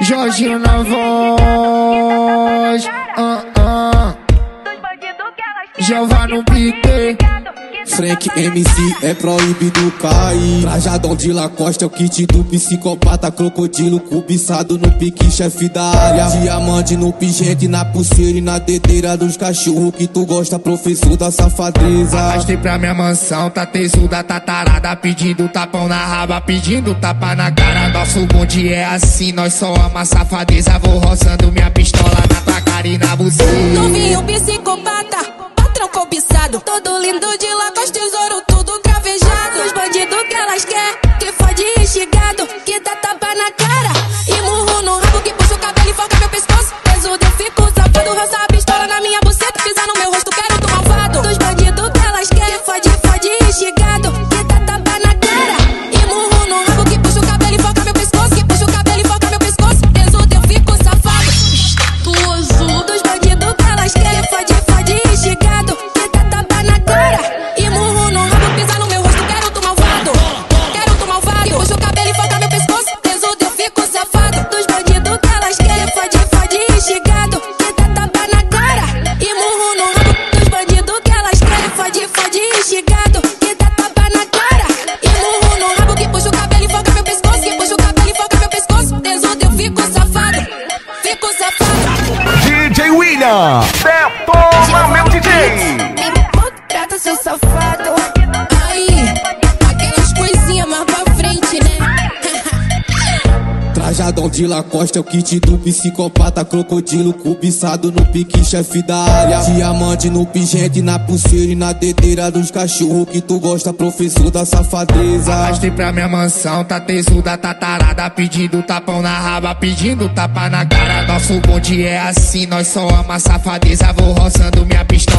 Jorginho na voz. Uh, uh. Jeová no pique. Frank MC é proibido cair. Trajadão de Lacoste é o kit do psicopata. Crocodilo cobiçado no pique, chefe da área. Diamante no pingente, na pulseira e na dedeira dos cachorros que tu gosta, professor da safadeza. Arrastei pra minha mansão, tá tesuda, tá tarada. Pedindo tapão na raba, pedindo tapa na cara. Nosso bonde é assim, nós só ama safadeza. Vou roçando minha pistola na tua cara e na buceta. Novinho psicopata, patrão cobiçado. Todo lindo de get that. DJ William, detona meu DJ. Trata seu safado. Trajadão de Lacoste é o kit do psicopata. Crocodilo cobiçado no pique, chefe da área. Diamante no pingente, na pulseira e na dedeira dos cachorros que tu gosta, professor da safadeza. Arrastei pra minha mansão, tá tesuda, tá tarada. Pedindo tapão na raba, pedindo tapa na cara. Nosso bonde é assim, nós só ama safadeza. Vou roçando minha pistola